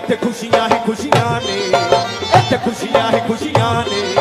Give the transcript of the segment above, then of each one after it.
ਇੱਥੇ ਖੁਸ਼ੀਆਂ ਹੀ ਖੁਸ਼ੀਆਂ ਨੇ ਇੱਥੇ ਖੁਸ਼ੀਆਂ ਹੀ ਖੁਸ਼ੀਆਂ ਨੇ।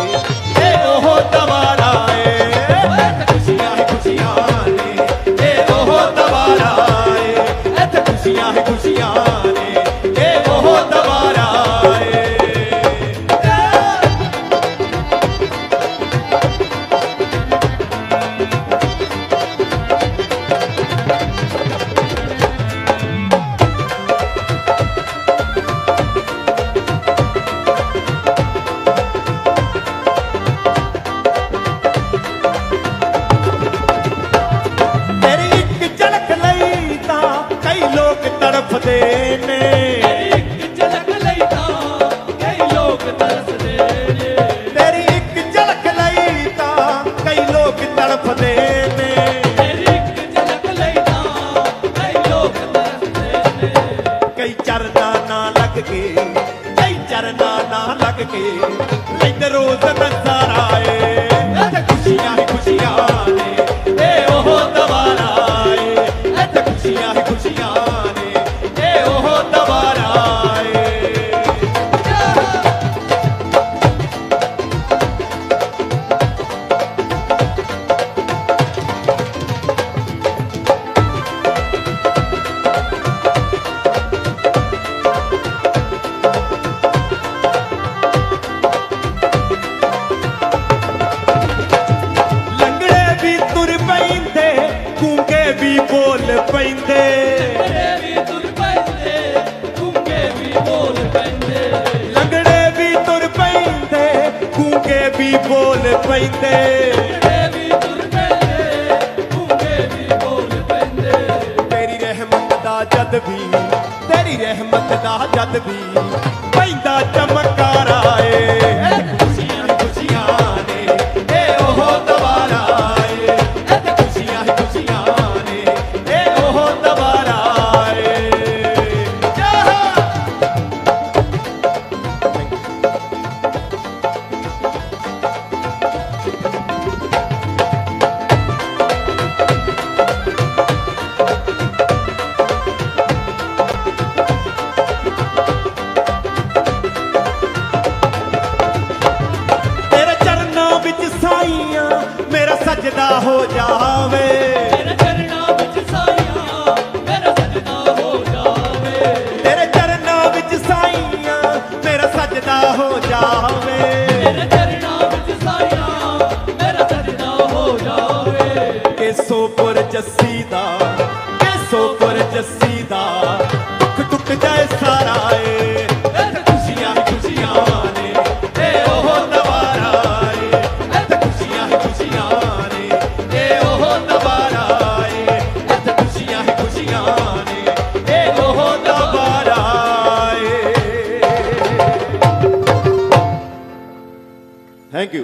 ਚਰਨਾ ਨਾ ਲੱਗ ਕੇ। ਲੈਂਦੇ ਰੋਜ਼ ਨਸ ਵੀ ਬੋਲ ਪੈਂਦੇ। ਲੰਗੜੇ ਵੀ ਤੁਰ ਪੈਂਦੇ ਗੁੰਗੇ ਵੀ ਬੋਲ ਪੈਂਦੇ ਲੰਗੜੇ ਵੀ ਤੁਰ ਪੈਂਦੇ ਗੂੰਗੇ ਵੀ ਬੋਲ ਪੈਂਦੇ ਲੰਗੜੇ ਵੀ ਤੁਰ ਪੈਂਦੇ ਗੁੰਗੇ ਵੀ ਬੋਲ ਪੈਂਦੇ। ਤੇਰੀ ਰਹਿਮਤ ਦਾ ਜਦ ਵੀ, ਤੇਰੀ ਰਹਿਮਤ ਦਾ ਜਦ ਵੀ। ਕੇਸੋਪੁਰ ਜੱਸੀ ਦਾ ਕੇਸੋਪੁਰ ਜੱਸੀ ਦਾ। ਦੁੱਖ ਟੁੱਟ ਜਾਏ ਸਾਰਾ ਏ ਖੁਸ਼ੀਆਂ ਖੁਸ਼ੀਆਂ ਨੇ ਏ ਉਹ ਖੁਸ਼ੀਆਂ ਖੁਸ਼ੀਆਂ ਨੇ ਏ ਉਹ ਖੁਸ਼ੀਆਂ ਖੁਸ਼ੀਆਂ ਨੇ ਏ ਉਹ ਥੈਂਕ ਯੂ